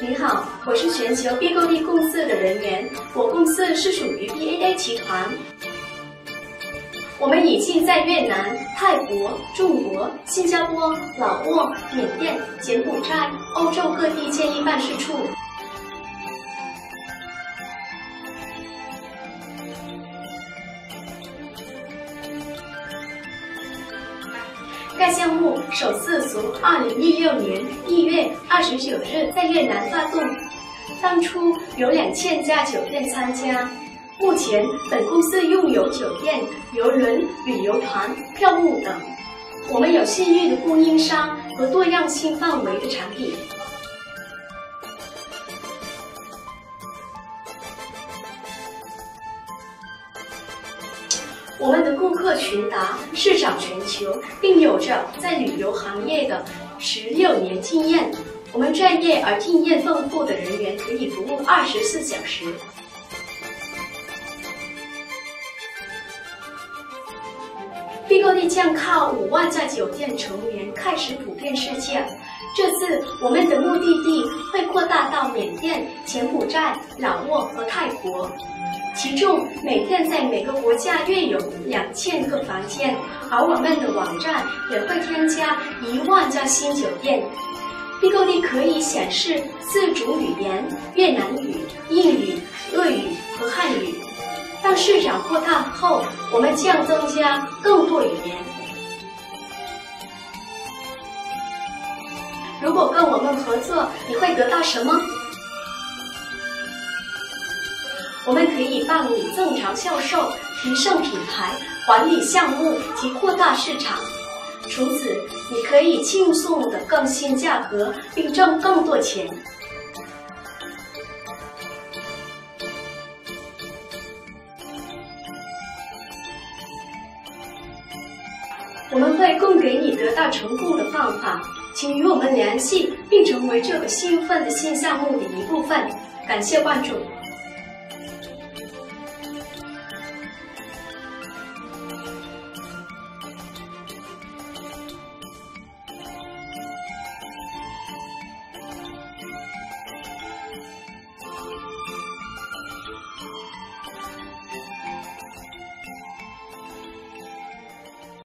你好，我是全球 B 购地公司的人员，我公司是属于 BAA 集团。我们已经在越南、泰国、中国、新加坡、老挝、缅甸、柬埔寨、欧洲各地建立办事处。该项目首次从二零一六年一月二十九日在越南发动，当初有两千家酒店参加。目前，本公司拥有酒店、游轮、旅游团、票务等。我们有信誉的供应商和多样性范围的产品。我们的顾客群达市场全球，并有着在旅游行业的十六年经验。我们专业而经验丰富的人员可以服务二十四小时。B 购地将靠五万家酒店成员开始普遍试驾。这次我们的目的地会扩大到缅甸、柬埔寨、老挝和泰国，其中每天在每个国家约有两千个房间，而我们的网站也会添加一万家新酒店。B 购地可以显示四种语言：越南语、英语、俄语和汉语。当市场扩大后，我们将增加更多语言。们合作，你会得到什么？我们可以帮你正常销售、提升品牌、管理项目及扩大市场。除此，你可以轻松的更新价格，并挣更多钱。我们会供给你得到成功的方法，请与我们联系，并成为这个兴奋的新项目的一部分。感谢关注。